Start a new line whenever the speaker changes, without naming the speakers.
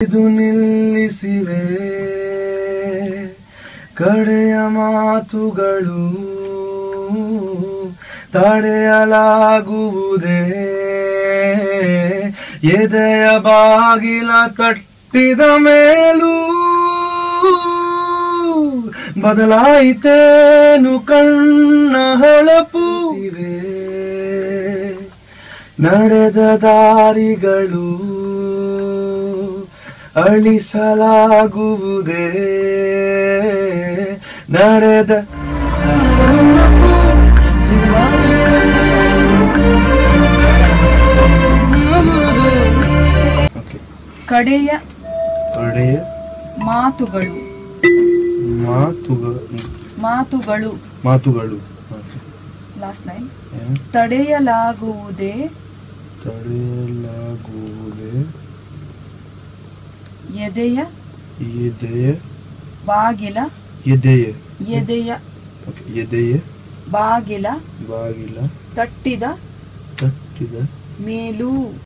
ಇದು ನಿಲ್ಲಿಸಿವೆ. ಕಡೆಯ ಮಾತುಗಳು ತಡೆಯಲಾಗುವುದೇ. ಎದೆಯ ಬಾಗಿಲ ತಟ್ಟಿದ ಮೇಲೂ ಬದಲಾಯಿತೇನು ಕಣ್ಣ ಹೊಳಪು ಇವೆ ನಡೆದ ದಾರಿಗಳು ಅಳಿಸಲಾಗುವುದೇ? ನಡೆದ
ಕಡೆಯ
ಕಡೆಯ
ಮಾತುಗಳು.
ಮಾತುಗಳು.
ಮಾತುಗಳು.
ಮಾತುಗಳು.
Last line? ತಡೆಯಲಾಗುವುದೇ?
ತಡೆಯಲಾಗುವುದೇ?
ಎದೆಯ?
ಎದೆಯ.
ಬಾಗಿಲ?
ಎದೆಯ.
ಎದೆಯ.
ಎದೆಯ.
ಬಾಗಿಲ?
ಬಾಗಿಲ.
ತಟ್ಟಿದ?
ತಟ್ಟಿದ.
ಮೇಲೂ?